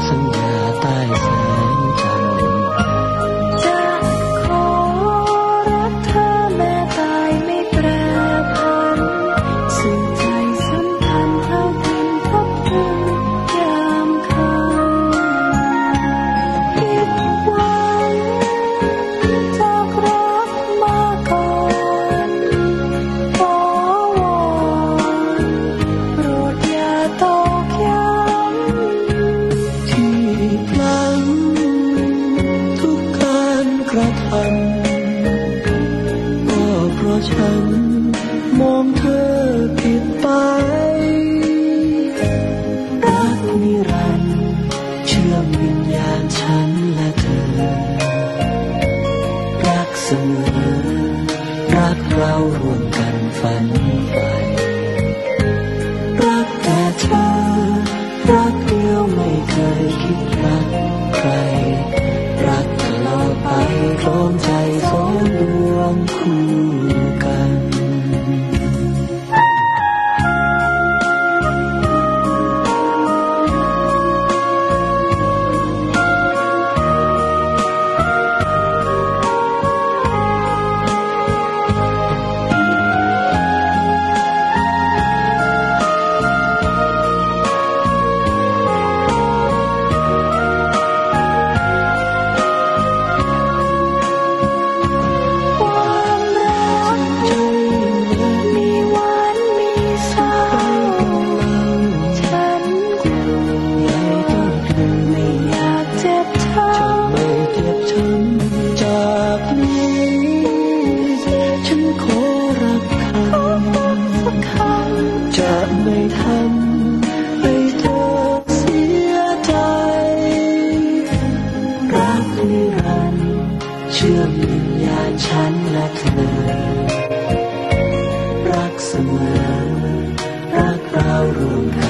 生涯带走。 ฉัน มองเธอผิดไป รักนิรันดร์เชื่อมวิญญาณฉันและเธอ รักเสมอ รักเราร่วมกันฝันใฝ่ ชื่อมญาฉันและเธอ รักเสมอ รักเรารวมกัน